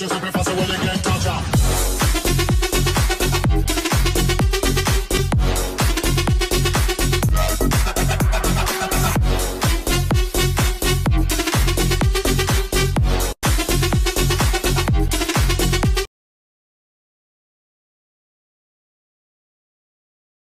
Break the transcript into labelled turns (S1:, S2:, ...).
S1: just super fast so when they get touch